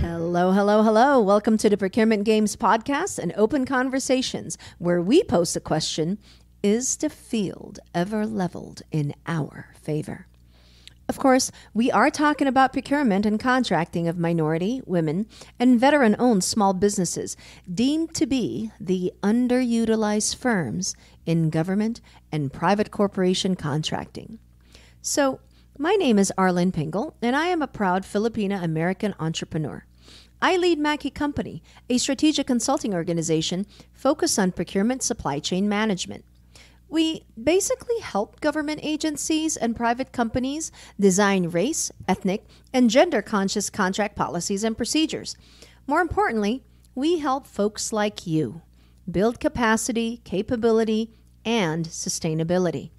Hello, hello, hello. Welcome to the Procurement Games podcast and open conversations where we pose the question Is the field ever leveled in our favor? Of course, we are talking about procurement and contracting of minority, women, and veteran owned small businesses deemed to be the underutilized firms in government and private corporation contracting. So, my name is Arlen Pingle, and I am a proud Filipina American entrepreneur. I lead Mackey Company, a strategic consulting organization focused on procurement supply chain management. We basically help government agencies and private companies design race, ethnic, and gender conscious contract policies and procedures. More importantly, we help folks like you build capacity, capability, and sustainability.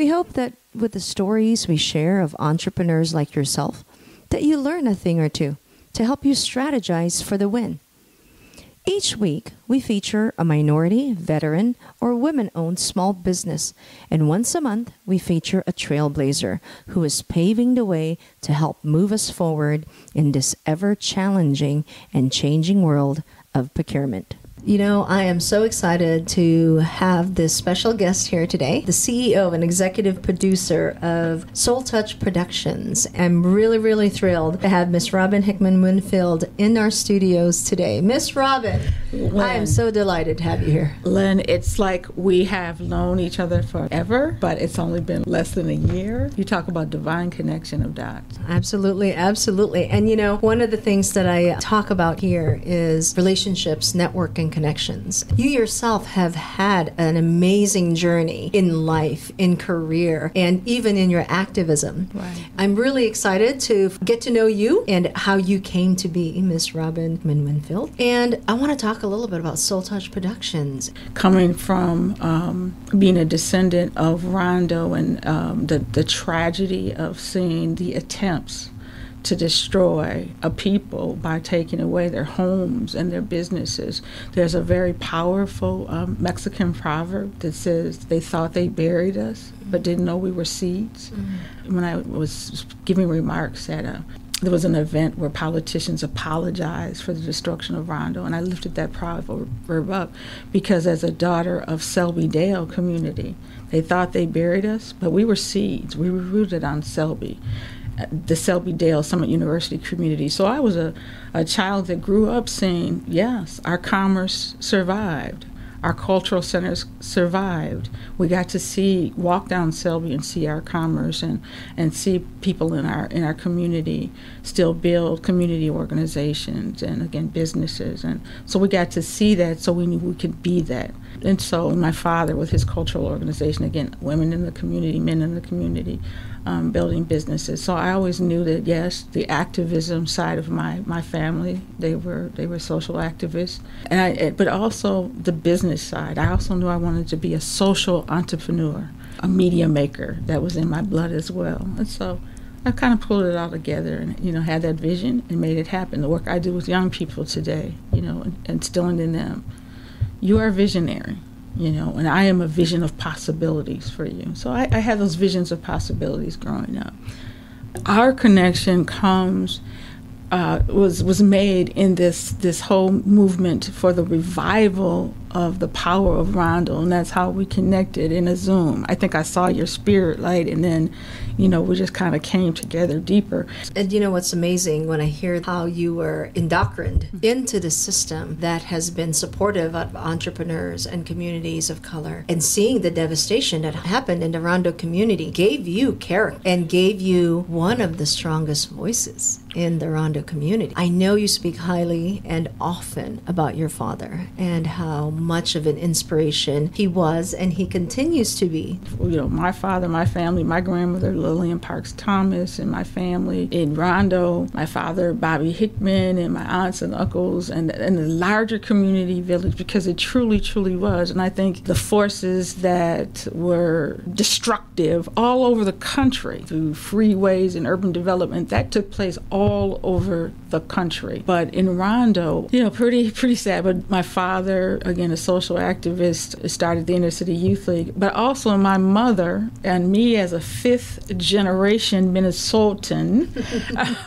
We hope that with the stories we share of entrepreneurs like yourself, that you learn a thing or two to help you strategize for the win. Each week, we feature a minority, veteran, or women owned small business, and once a month, we feature a trailblazer who is paving the way to help move us forward in this ever challenging and changing world of procurement. You know, I am so excited to have this special guest here today, the CEO and executive producer of Soul Touch Productions. I'm really, really thrilled to have Miss Robin Hickman Winfield in our studios today. Miss Robin, Lynn, I am so delighted to have you here. Lynn, it's like we have known each other forever, but it's only been less than a year. You talk about divine connection of dots. Absolutely, absolutely. And you know, one of the things that I talk about here is relationships, networking, connections. You yourself have had an amazing journey in life, in career, and even in your activism. Right. I'm really excited to get to know you and how you came to be Miss Robin Winfield. And I want to talk a little bit about Soul Touch Productions. Coming from um, being a descendant of Rondo and um, the, the tragedy of seeing the attempts to destroy a people by taking away their homes and their businesses. There's a very powerful um, Mexican proverb that says they thought they buried us but didn't know we were seeds. Mm-hmm. When I was giving remarks at a there was an event where politicians apologized for the destruction of Rondo, and I lifted that proverb up because, as a daughter of Selby Dale community, they thought they buried us, but we were seeds. We were rooted on Selby the Selby Dale Summit University community. So I was a, a child that grew up saying, yes, our commerce survived. Our cultural centers survived. We got to see, walk down Selby and see our commerce and, and see people in our in our community still build community organizations and again businesses. And so we got to see that so we knew we could be that. And so my father with his cultural organization, again, women in the community, men in the community, um, building businesses. So I always knew that yes, the activism side of my, my family they were they were social activists, and I, but also the business side. I also knew I wanted to be a social entrepreneur, a media maker. That was in my blood as well, and so. I kind of pulled it all together and you know had that vision and made it happen. The work I do with young people today, you know, instilling in them, you are visionary you know, and I am a vision of possibilities for you. So I, I had those visions of possibilities growing up. Our connection comes uh, was was made in this this whole movement for the revival of the power of Rondo, and that's how we connected in a Zoom. I think I saw your spirit light, and then, you know, we just kind of came together deeper. And you know what's amazing when I hear how you were indoctrined into the system that has been supportive of entrepreneurs and communities of color, and seeing the devastation that happened in the Rondo community gave you character and gave you one of the strongest voices in the Rondo community. I know you speak highly and often about your father and how much of an inspiration he was and he continues to be. You know, my father, my family, my grandmother, Lillian Parks Thomas, and my family in Rondo, my father, Bobby Hickman, and my aunts and uncles, and, and the larger community village because it truly, truly was. And I think the forces that were destructive all over the country through freeways and urban development, that took place all over the country. But in Rondo, you know, pretty, pretty sad. But my father, again, being a social activist, started the Inner City Youth League, but also my mother and me as a fifth generation Minnesotan.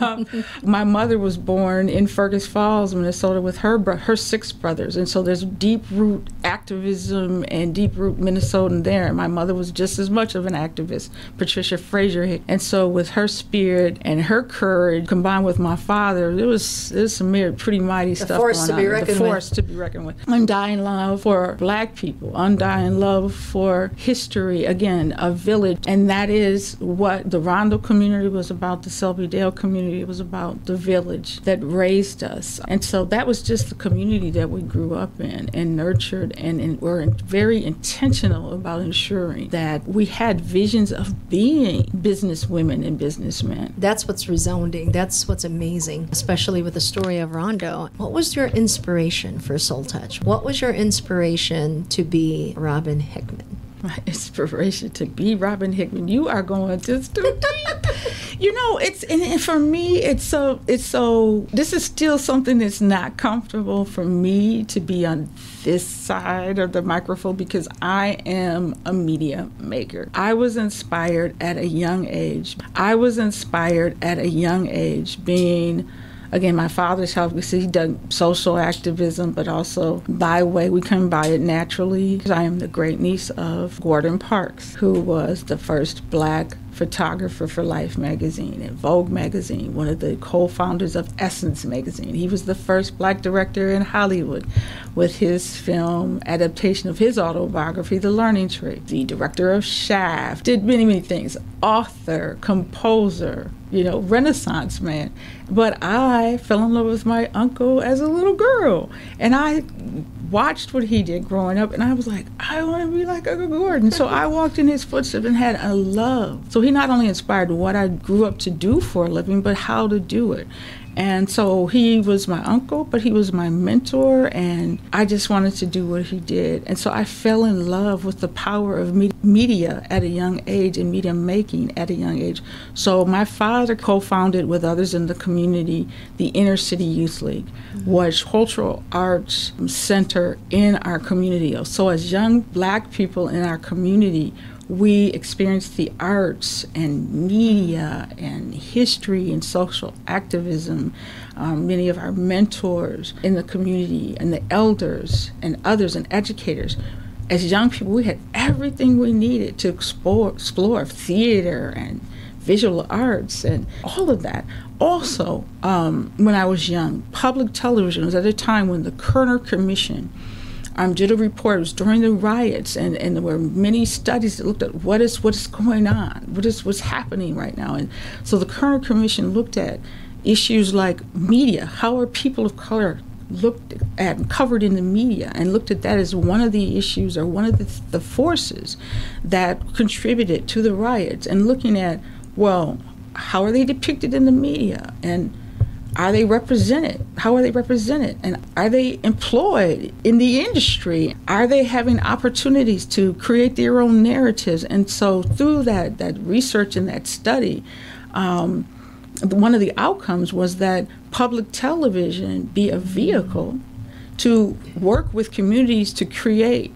um, my mother was born in Fergus Falls, Minnesota, with her her six brothers, and so there's deep root activism and deep root Minnesotan there. My mother was just as much of an activist, Patricia Frazier, and so with her spirit and her courage combined with my father, it was it was some pretty mighty the stuff force going to be on. reckoned the force with. to be reckoned with. Undying love for Black people, undying love for history. Again, a village, and that is what the Rondo community was about. The Selby Dale community was about the village that raised us, and so that was just the community that we grew up in and nurtured, and, and were very intentional about ensuring that we had visions of being business women and businessmen. That's what's resounding. That's what's amazing, especially with the story of Rondo. What was your inspiration for Soul Touch? What was your inspiration to be Robin Hickman? my inspiration to be Robin Hickman. You are going to you know, it's and, and, for me, it's so it's so. This is still something that's not comfortable for me to be on this side of the microphone because I am a media maker. I was inspired at a young age. I was inspired at a young age being again, my father's helped. See, he done social activism, but also by way we come by it naturally. I am the great niece of Gordon Parks, who was the first black photographer for Life magazine and Vogue magazine, one of the co founders of Essence magazine. He was the first black director in Hollywood with his film adaptation of his autobiography, The Learning Tree. The director of Shaft, did many, many things. Author, composer, you know, Renaissance man. But I fell in love with my uncle as a little girl. And I watched what he did growing up, and I was like, I want to be like Uncle Gordon. So I walked in his footsteps and had a love. So he not only inspired what I grew up to do for a living, but how to do it. And so he was my uncle, but he was my mentor, and I just wanted to do what he did. And so I fell in love with the power of media at a young age and media making at a young age. So my father co founded with others in the community the Inner City Youth League, mm-hmm. which cultural arts center in our community. So as young black people in our community, we experienced the arts and media and history and social activism. Um, many of our mentors in the community and the elders and others and educators. As young people, we had everything we needed to explore, explore theater and visual arts and all of that. Also, um, when I was young, public television was at a time when the Kerner Commission um, did a report. It was during the riots, and, and there were many studies that looked at what is what is going on, what is what's happening right now. And so the Kerner Commission looked at issues like media. How are people of color looked at and covered in the media and looked at that as one of the issues or one of the, the forces that contributed to the riots and looking at well how are they depicted in the media and are they represented? How are they represented? And are they employed in the industry? Are they having opportunities to create their own narratives? And so, through that, that research and that study, um, one of the outcomes was that public television be a vehicle to work with communities to create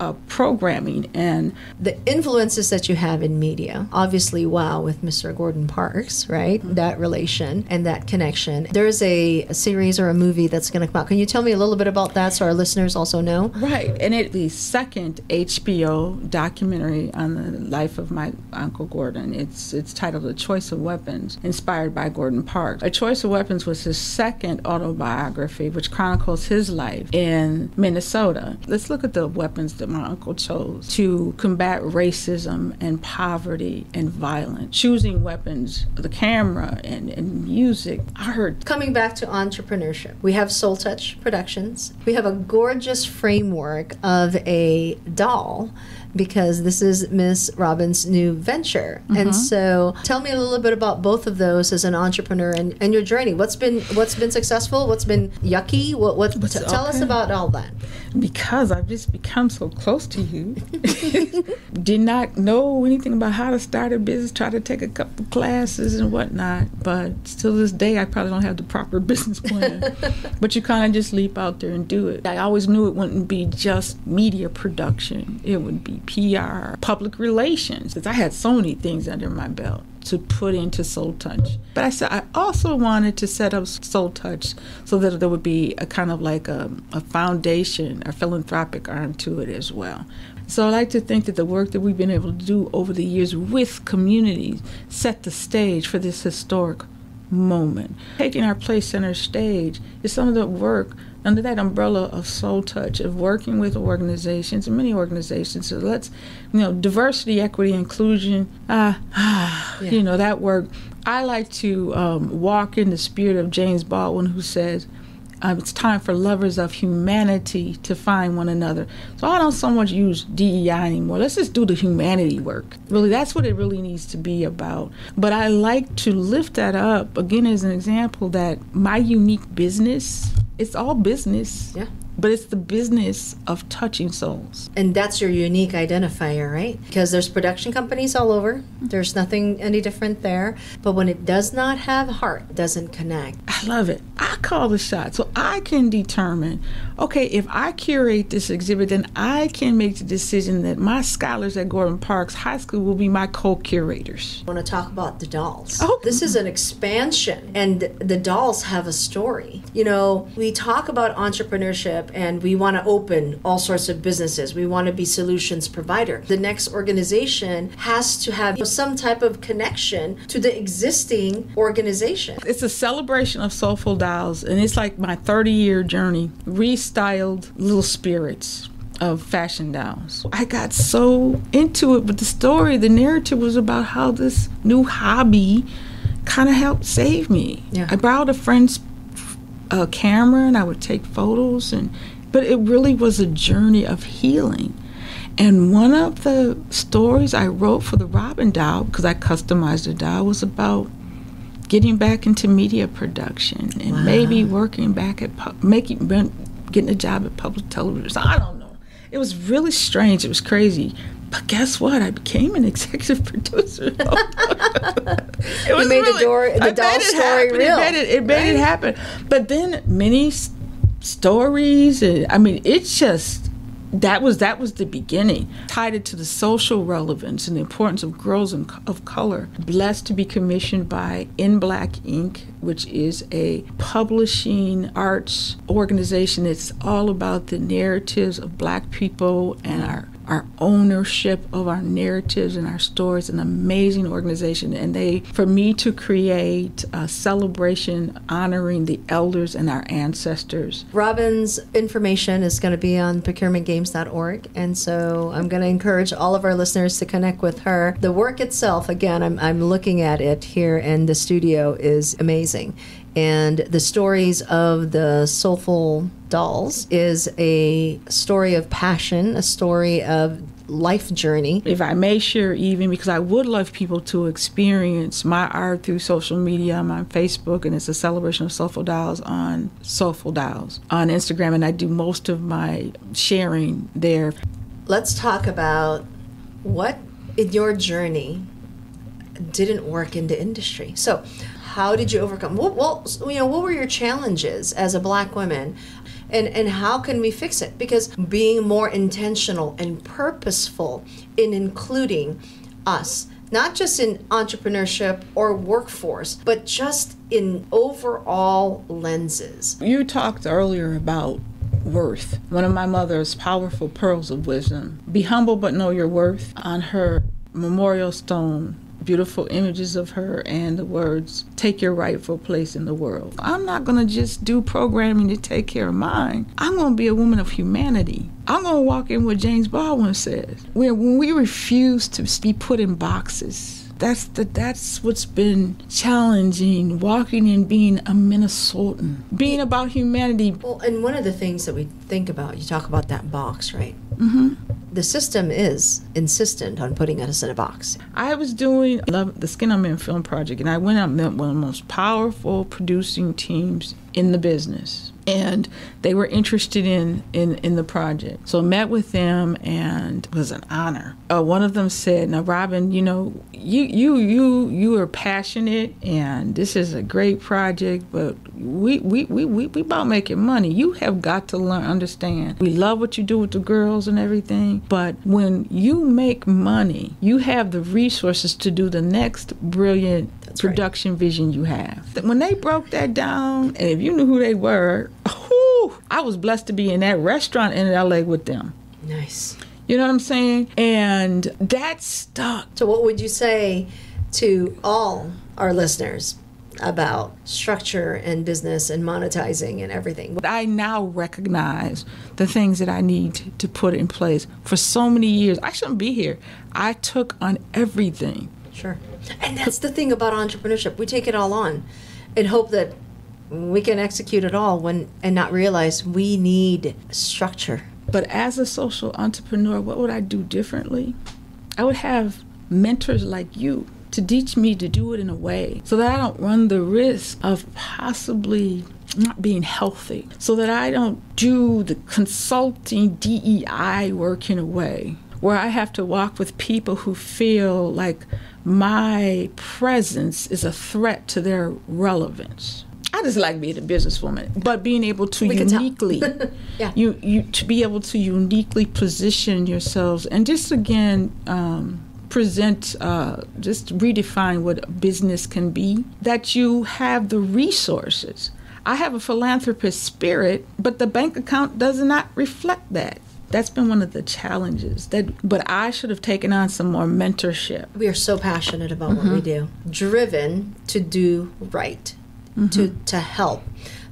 uh, programming and the influences that you have in media. Obviously, wow, with Mr. Gordon Parks, right? Mm-hmm. That relation and that connection. There's a, a series or a movie that's going to come out. Can you tell me a little bit about that so our listeners also know? Right, and it the second HBO documentary on the life of my uncle Gordon. It's it's titled "A Choice of Weapons," inspired by Gordon Parks. "A Choice of Weapons" was his second autobiography, which chronicles his life in Minnesota. Let's look at the weapons my uncle chose to combat racism and poverty and violence, choosing weapons, the camera and, and music, art. Coming back to entrepreneurship, we have Soul Touch Productions. We have a gorgeous framework of a doll because this is Miss Robin's new venture. And mm-hmm. so tell me a little bit about both of those as an entrepreneur and, and your journey. What's been what's been successful? What's been yucky? What what t- tell us about all that. because I've just become so close to you, did not know anything about how to start a business, tried to take a couple classes and whatnot, but still this day I probably don't have the proper business plan. but you kind of just leap out there and do it. I always knew it wouldn't be just media production, it would be PR, public relations, because I had so many things under my belt to put into Soul Touch. But I said I also wanted to set up Soul Touch so that there would be a kind of like a, a foundation, a philanthropic arm to it as well. So I like to think that the work that we've been able to do over the years with communities set the stage for this historic moment. Taking our place center stage is some of the work under that umbrella of Soul Touch, of working with organizations, and many organizations. So let's, you know, diversity, equity, inclusion, ah Yeah. you know, that work. I like to um, walk in the spirit of James Baldwin, who says, uh, it's time for lovers of humanity to find one another. So I don't so much use DEI anymore. Let's just do the humanity work. Really, that's what it really needs to be about. But I like to lift that up again as an example that my unique business, it's all business. Yeah. But it's the business of touching souls. And that's your unique identifier, right? Because there's production companies all over. Mm-hmm. There's nothing any different there. But when it does not have heart, it doesn't connect. I love it. I call the shot. So I can determine, okay, if I curate this exhibit, then I can make the decision that my scholars at Gordon Parks High School will be my co curators. I want to talk about the dolls. Oh. This is an expansion, and the dolls have a story. You know, we talk about entrepreneurship and we want to open all sorts of businesses. We want to be solutions provider. The next organization has to have some type of connection to the existing organization. It's a celebration of soulful dolls, and it's like my 30 year journey, restyled little spirits of fashion dolls. I got so into it, but the story, the narrative was about how this new hobby kind of helped save me. Yeah. I borrowed a friend's uh, camera and I would take photos, and but it really was a journey of healing. And one of the stories I wrote for the Robin doll, because I customized the doll, was about getting back into media production and maybe working back at making getting a job at public television. I don't know. It was really strange. It was crazy. But guess what? I became an executive producer. it was made the door- the I doll story happen. real, It made it, it, made right? it happen. But then many s- stories, and I mean, it's just that was that was the beginning. Tied it to the social relevance and the importance of girls and co- of color. Blessed to be commissioned by In Black Ink, which is a publishing arts organization. It's all about the narratives of Black people and our our ownership of our narratives and our stories an amazing organization and they for me to create a celebration honoring the elders and our ancestors Robin's information is going to be on procurementgames.org. And so I'm going to encourage all of our listeners to connect with her. The work itself, again, I'm, I'm looking at it here in the studio, is amazing. And the stories of the soulful dolls is a story of passion, a story of life journey. if I may share, even because I would love people to experience my art through social media. I'm on Facebook, and it's a celebration of Soulful Dolls on Soulful Dolls on Instagram, and I do most of my sharing there. Let's talk about what in your journey didn't work in the industry. So, how did you overcome? What, what you know? What were your challenges as a black woman, and and how can we fix it? Because being more intentional and purposeful in including us, not just in entrepreneurship or workforce, but just in overall lenses. You talked earlier about worth. One of my mother's powerful pearls of wisdom be humble but know your worth. On her memorial stone, beautiful images of her and the words, take your rightful place in the world. I'm not going to just do programming to take care of mine. I'm going to be a woman of humanity. I'm going to walk in what James Baldwin says. When, when we refuse to be put in boxes, that's the that's what's been challenging walking and being a minnesotan being about humanity Well, and one of the things that we think about, you talk about that box, right? The system is insistent on putting us in a box. I was doing Love, the Skin I'm In film project, and I went out and met one of the most powerful producing teams in the business. And they were interested in, in, in the project. So I met with them and it was an honor. Uh, one of them said, Now Robin, you know, you you you you are passionate and this is a great project, but we we, we, we, we about making money. You have got to learn understand. We love what you do with the girls and everything, but when you make money, you have the resources to do the next brilliant That's right. production vision you have. When they broke that down, and if you knew who they were, whew, I was blessed to be in that restaurant in LA with them. Nice. You know what I'm saying? And that stuck. So, what would you say to all our listeners about structure and business and monetizing and everything? I now recognize the things that I need to put in place. For so many years, I shouldn't be here. I took on everything. Sure. And that's the thing about entrepreneurship. We take it all on and hope that we can execute it all when and not realize we need structure. But as a social entrepreneur, what would I do differently? I would have mentors like you to teach me to do it in a way so that I don't run the risk of possibly not being healthy, so that I don't do the consulting DEI work in a way where I have to walk with people who feel like my presence is a threat to their relevance. I just like being a businesswoman, but being able to We uniquely, Yeah. you you to be able to uniquely position yourselves and just again um, present, uh, just redefine what a business can be. That you have the resources. I have a philanthropist spirit, but the bank account does not reflect that. That's been one of the challenges. That, but I should have taken on some more mentorship. We are so passionate about what we do, driven to do right, to to help.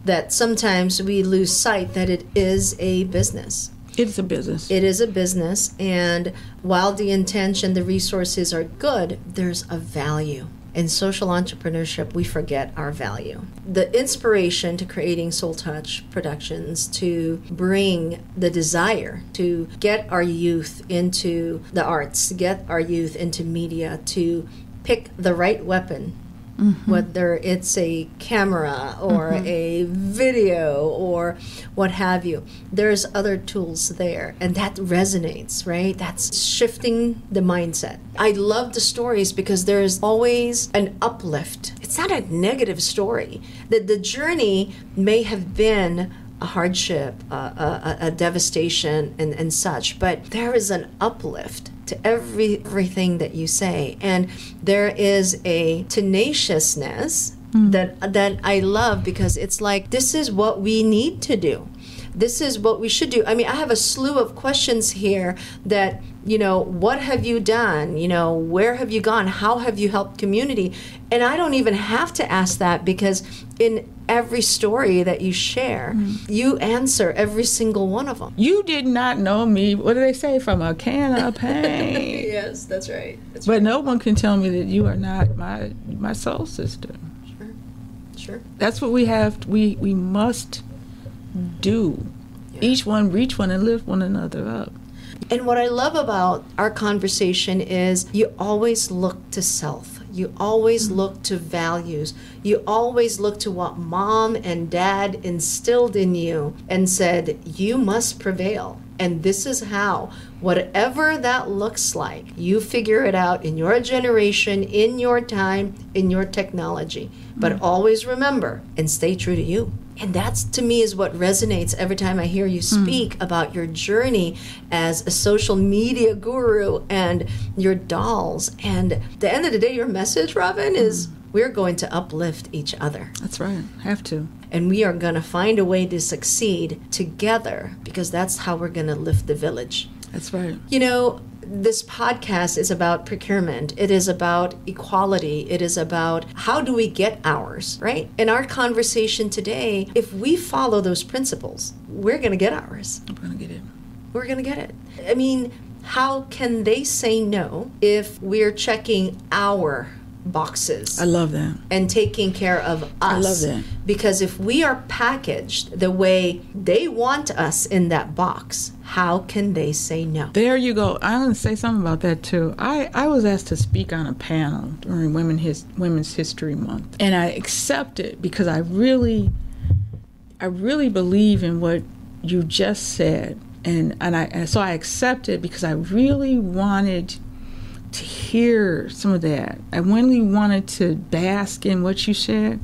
That sometimes we lose sight that it is a business. It's a business. It is a business, and while the intention, the resources are good, there's a value. In social entrepreneurship, we forget our value. The inspiration to creating Soul Touch Productions to bring the desire to get our youth into the arts, get our youth into media, to pick the right weapon Mm-hmm. whether it's a camera or mm-hmm. a video or what have you. There's other tools there, and that resonates, right? That's shifting the mindset. I love the stories because there's always an uplift. It's not a negative story. That the journey may have been a hardship, a, a, a devastation, and, and such, but there is an uplift to every, everything that you say. And there is a tenaciousness hmm. that that I love because it's like this is what we need to do. This is what we should do. I mean, I have a slew of questions here that, you know, what have you done? You know, where have you gone? How have you helped community? And I don't even have to ask that because in every story that you share, mm-hmm. you answer every single one of them. You did not know me. What do they say? From a can of paint. Yes, that's right. That's but no one can tell me that you are not my my soul sister. Sure. Sure. That's what we have. We we must do. Each one reach one and lift one another up. And what I love about our conversation is you always look to self. You always mm-hmm. look to values. You always look to what mom and dad instilled in you and said, you must prevail. And this is how, whatever that looks like, you figure it out in your generation, in your time, in your technology. But mm-hmm. always remember and stay true to you. And that's to me is what resonates every time I hear you hmm. speak about your journey as a social media guru and your dolls. And at the end of the day, your message, Robin, hmm. is we're going to uplift each other. That's right. Have to. And we are going to find a way to succeed together because that's how we're going to lift the village. That's right. You know, this podcast is about procurement. It is about equality. It is about how do we get ours, right? In our conversation today, if we follow those principles, we're going to get ours. We're gonna get it. We're going to get it. I mean, how can they say no if we're checking our boxes I love that. and taking care of us. I love that. Because if we are packaged the way they want us in that box, how can they say no? There you go. I'm going to say something about that too. I, I was asked to speak on a panel during Women His, Women's History Month, and I accepted because I really, I really believe in what you just said, and and I and so I accepted because I really wanted to hear some of that. I really wanted to bask in what you said.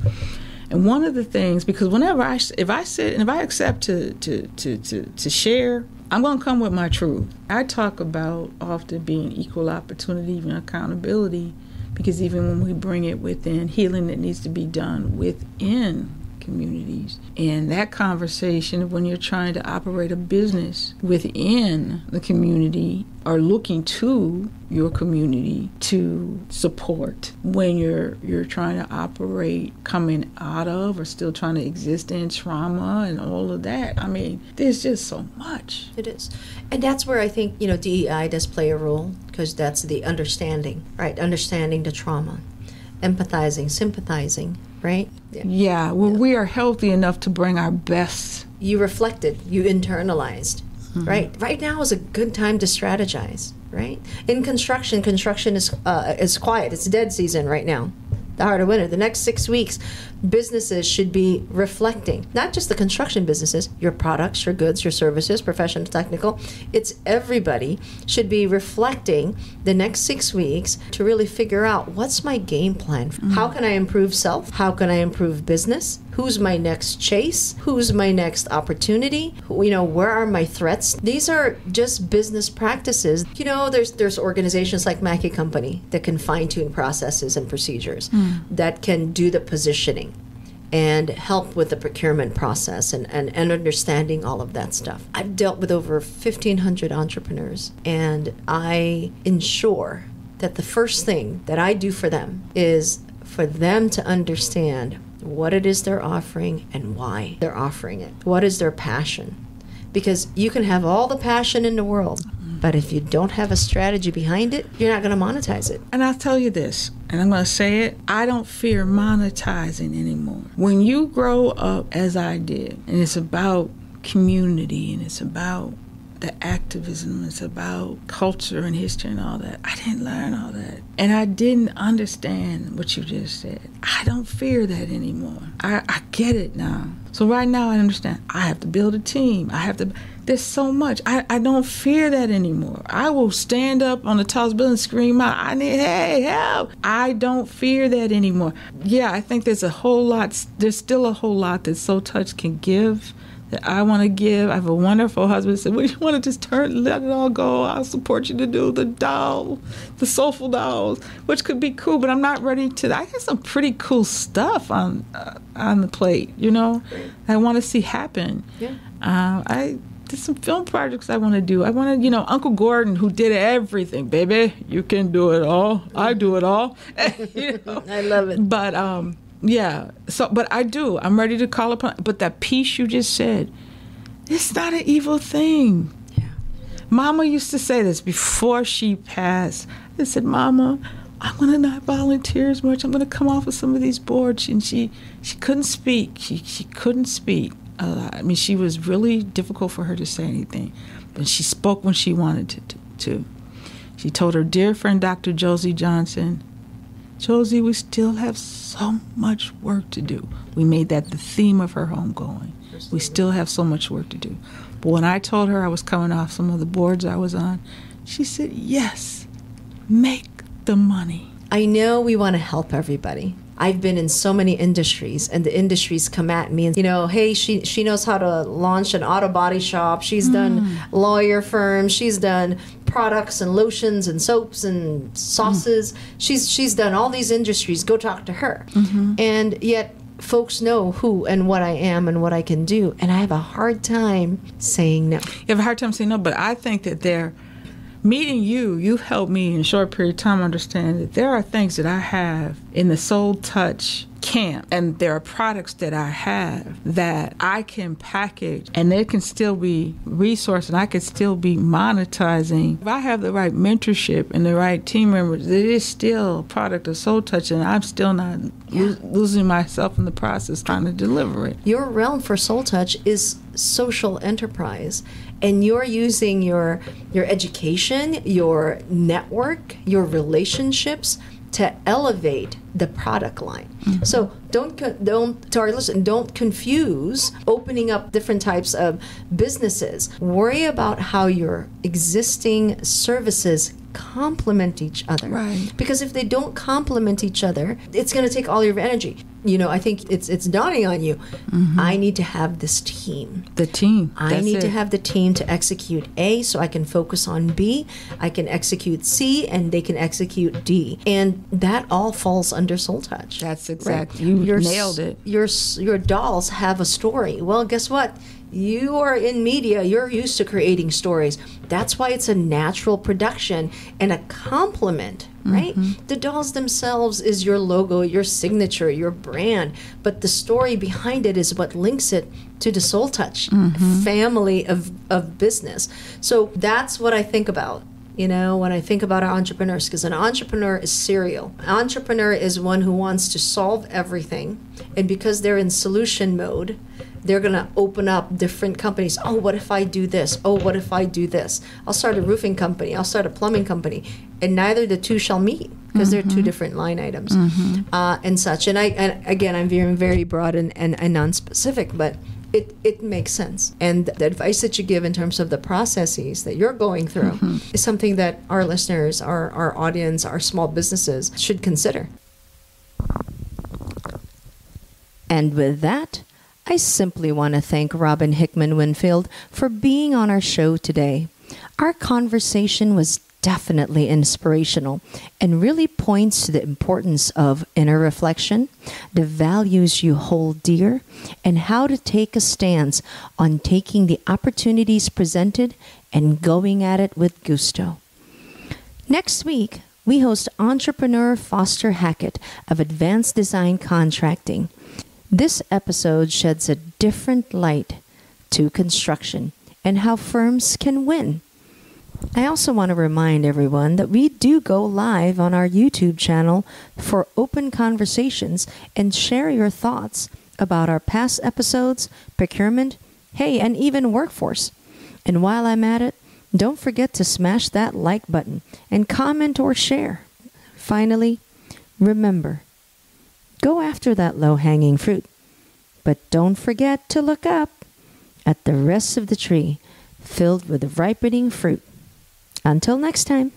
And one of the things, because whenever I, if I sit and if I accept to to to to, to share, I'm going to come with my truth. I talk about often being equal opportunity, even accountability, because even when we bring it within healing that needs to be done within communities. And that conversation, when you're trying to operate a business within the community or looking to your community to support when you're you're trying to operate coming out of or still trying to exist in trauma and all of that. I mean, there's just so much. It is. And that's where I think, you know, DEI does play a role because that's the understanding, right? Understanding the trauma, empathizing, sympathizing, right? Yeah. Yeah, when we are healthy enough to bring our best. You reflected, you internalized, right? Right now is a good time to strategize, right? In construction, construction is uh, is quiet. It's dead season right now. The heart of winter. The next six weeks, businesses should be reflecting not just the construction businesses, your products, your goods, your services, professional, technical. It's everybody should be reflecting the next six weeks to really figure out what's my game plan. Mm-hmm. How can I improve self? How can I improve business? Who's my next chase? Who's my next opportunity? You know, where are my threats? These are just business practices. You know, there's there's organizations like Mackey Company that can fine tune processes and procedures, hmm. that can do the positioning and help with the procurement process and, and, and understanding all of that stuff. I've dealt with over 1,500 entrepreneurs, and I ensure that the first thing that I do for them is for them to understand what it is they're offering and why they're offering it. What is their passion? Because you can have all the passion in the world, but if you don't have a strategy behind it, you're not going to monetize it. And I'll tell you this, and I'm going to say it I don't fear monetizing anymore. When you grow up as I did, and it's about community and it's about the activism, it's about culture and history and all that, I didn't learn all that. And I didn't understand what you just said. I don't fear that anymore. I, I get it now. So right now I understand. I have to build a team. I have to there's so much. I, I don't fear that anymore. I will stand up on the tallest building and scream out, I need hey, help. I don't fear that anymore. Yeah, I think there's a whole lot there's still a whole lot that Soul Touch can give I want to give. I have a wonderful husband said, Well, you want to just turn let it all go. I'll support you to do the doll, the soulful dolls, which could be cool, but I'm not ready to I got some pretty cool stuff on uh, on the plate, you know. I want to see happen. Yeah. Uh, I there's some film projects I want to do. I want to, you know, Uncle Gordon, who did everything, baby. You can do it all. I do it all. you know? I love it. But um, yeah. So, but I do. I'm ready to call upon. But that piece you just said, it's not an evil thing. Yeah. Mama used to say this before she passed. I said, Mama, I'm gonna not volunteer as much. I'm gonna come off of some of these boards. And she she couldn't speak. She she couldn't speak. a lot. I mean, she was really difficult for her to say anything, but she spoke when she wanted to. to, to. She told her dear friend Dr. Josie Johnson, Josie, we still have so much work to do. We made that the theme of her homegoing. We still have so much work to do. But when I told her I was coming off some of the boards I was on, she said, Yes, make the money. I know we want to help everybody. I've been in so many industries, and the industries come at me and you know, hey, she she knows how to launch an auto body shop. She's done mm. lawyer firms. She's done products and lotions and soaps and sauces. Mm. She's she's done all these industries. Go talk to her. Mm-hmm. And yet, folks know who and what I am and what I can do, and I have a hard time saying no. You have a hard time saying no, but I think that they're meeting you, you've helped me in a short period of time understand that there are things that I have in the soul touch can't. And there are products that I have that I can package and they can still be resourced and I can still be monetizing. If I have the right mentorship and the right team members, it is still a product of Soul Touch and I'm still not yeah. lo- losing myself in the process trying to deliver it. Your realm for Soul Touch is social enterprise and you're using your your education, your network, your relationships to elevate the product line. Mm-hmm. So don't don't to our listen don't confuse opening up different types of businesses. Worry about how your existing services complement each other. Right. Because if they don't complement each other, it's going to take all your energy. You know, I think it's it's dawning on you. Mm-hmm. I need to have this team. The team. I need it. to have the team to execute A so I can focus on B, I can execute C and they can execute D. And that all falls under soul touch. That's exactly. Right? You your, nailed it. Your your dolls have a story. Well, guess what? You are in media, you're used to creating stories. That's why it's a natural production and a compliment, right? Mm-hmm. The dolls themselves is your logo, your signature, your brand, but the story behind it is what links it to the Soul Touch mm-hmm. family of, of business. So that's what I think about you know, when I think about entrepreneurs, because an entrepreneur is serial. An entrepreneur is one who wants to solve everything. And because they're in solution mode, they're going to open up different companies. Oh, what if I do this? Oh, what if I do this? I'll start a roofing company. I'll start a plumbing company. And neither the two shall meet because mm-hmm. they're two mm-hmm. different line items mm-hmm. uh, and such. And I, and again, I'm very, very broad and, and, and non-specific, but it, it makes sense. And the advice that you give in terms of the processes that you're going through mm-hmm. is something that our listeners, our, our audience, our small businesses should consider. And with that, I simply want to thank Robin Hickman Winfield for being on our show today. Our conversation was definitely inspirational and really points to the importance of inner reflection, the values you hold dear, and how to take a stance on taking the opportunities presented and going at it with gusto. Next week, we host entrepreneur Foster Hackett of Advanced Design Contracting. This episode sheds a different light to construction and how firms can win. I also want to remind everyone that we do go live on our YouTube channel for open conversations and share your thoughts about our past episodes, procurement, hey, and even workforce. And while I'm at it, don't forget to smash that like button and comment or share. Finally, remember Go after that low hanging fruit. But don't forget to look up at the rest of the tree filled with ripening fruit. Until next time.